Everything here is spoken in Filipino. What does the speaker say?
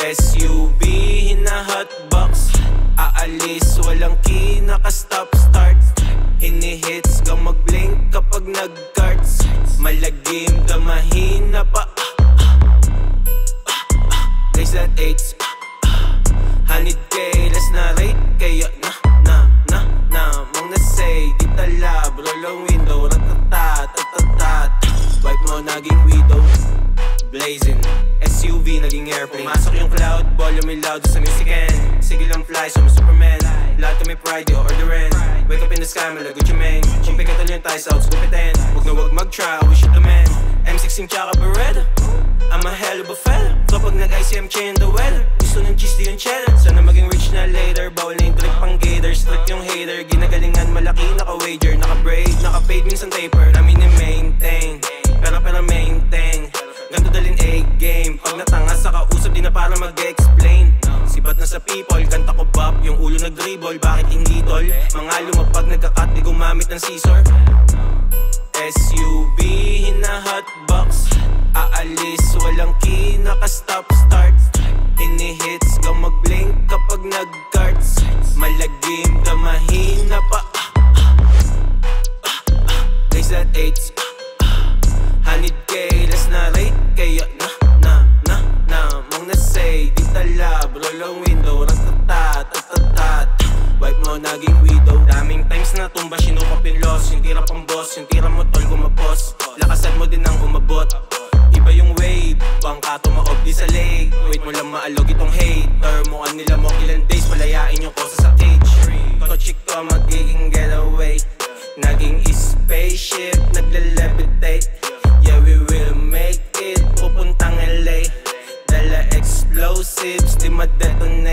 SUV, hina-hotbox Aalis, walang key, naka-stop start. Hinihits ka mag-blink kapag nag-carts Malagim ka mahina pa. Place that eights Hanid kay less na rate Kaya Blazing. SUV, naging airplane. Pumasok yung cloud, volume loud sa music and Sige lang fly, so Superman. Lahat kami pride, yo, orderin Wake up in the sky, malagot yung main. Kung pikatal yung ties out, skupitin Huwag na wag mag-try, we shoot the man M16 tsaka Beretta. I'm a hell of a fella. Kapag nag-ICM chain the weather. Gusto ng cheese di yung cheddar. Sana maging rich na later. Bawal na yung trip pang gator Strict yung hater. Ginagalingan malaki naka-wager. Naka-braid, naka-fade minsan taper Namin i-maintain Pero pero maintain mag-explain. Sibat na sa people, kanta ko bop Yung ulo nag-dribble, bakit hindi tol? Mga lumapag nagkakat, di gumamit ng scissor. SUV, hina-hotbox. Aalis, walang key, naka-stop start. Hinihits ka mag-blink kapag nag-carts. Malagim say, di talab Roll ang window, ratata, tatatat Wipe mo naging widow. Daming times na tumba, sinukap yung loss. Yung tira pang boss, yung tira mo tol kumapos Lakasan mo din ang umabot. Iba yung wave, bangka tumaob di sa leg Wait mo lang maalog itong hater Mukha nila mo ilan days, palayain yung kosa sa cage. Kochik ko magiging getaway. Naging spaceship, nagle-levitate my deck,